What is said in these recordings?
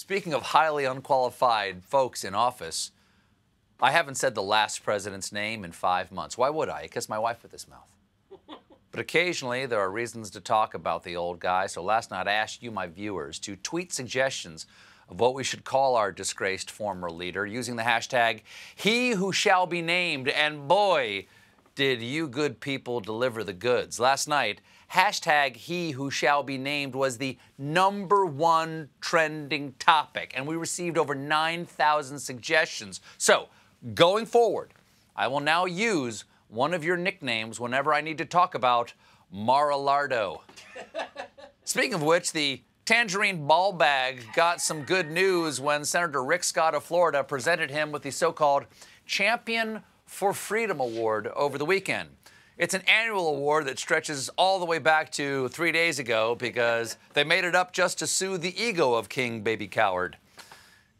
Speaking of highly unqualified folks in office, I haven't said the last president's name in five months. Why would I? Because my wife with this mouth. But occasionally there are reasons to talk about the old guy. So last night I asked you, my viewers, to tweet suggestions of what we should call our disgraced former leader using the hashtag he who shall be named. And boy, did you good people deliver the goods. Last night, hashtag he who shall be named was the number one trending topic, and we received over 9,000 suggestions. So, going forward, I will now use one of your nicknames whenever I need to talk about Mar-a-Lardo. Speaking of which, the tangerine ball bag got some good news when Senator Rick Scott of Florida presented him with the so called Champion for Freedom Award over the weekend. It's an annual award that stretches all the way back to three days ago because they made it up just to soothe the ego of King Baby Coward.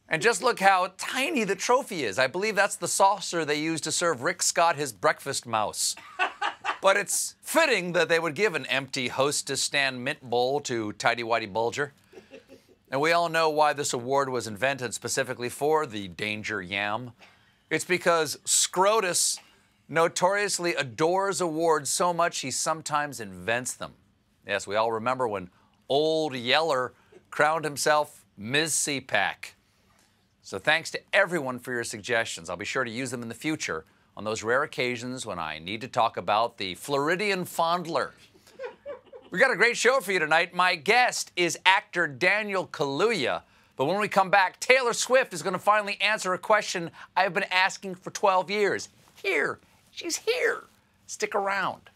And just look how tiny the trophy is. I believe that's the saucer they used to serve Rick Scott his breakfast mouse. but it's fitting that they would give an empty hostess stand mint bowl to Tidy Whitey Bulger. And we all know why this award was invented specifically for the danger yam. It's because Scrotus notoriously adores awards so much he sometimes invents them. Yes, we all remember when Old Yeller crowned himself Ms. CPAC. So thanks to everyone for your suggestions. I'll be sure to use them in the future on those rare occasions when I need to talk about the Floridian Fondler. We got a great show for you tonight. My guest is actor Daniel Kaluuya. But when we come back, Taylor Swift is going to finally answer a question I've been asking for 12 years. Here She's here. Stick around.